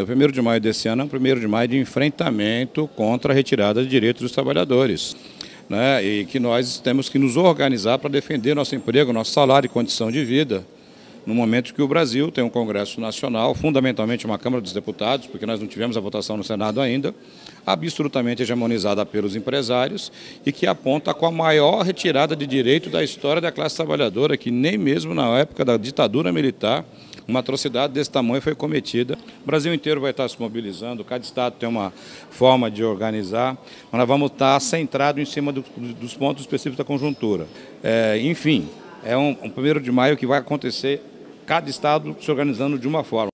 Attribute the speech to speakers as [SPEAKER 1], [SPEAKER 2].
[SPEAKER 1] O primeiro de maio desse ano é um primeiro de maio de enfrentamento contra a retirada de direitos dos trabalhadores. Né? E que nós temos que nos organizar para defender nosso emprego, nosso salário e condição de vida no momento que o Brasil tem um Congresso Nacional, fundamentalmente uma Câmara dos Deputados, porque nós não tivemos a votação no Senado ainda, absolutamente hegemonizada pelos empresários e que aponta com a maior retirada de direito da história da classe trabalhadora, que nem mesmo na época da ditadura militar uma atrocidade desse tamanho foi cometida. O Brasil inteiro vai estar se mobilizando, cada estado tem uma forma de organizar, mas nós vamos estar centrados em cima do, dos pontos específicos da conjuntura. É, enfim, é um, um primeiro de maio que vai acontecer cada estado se organizando de uma forma.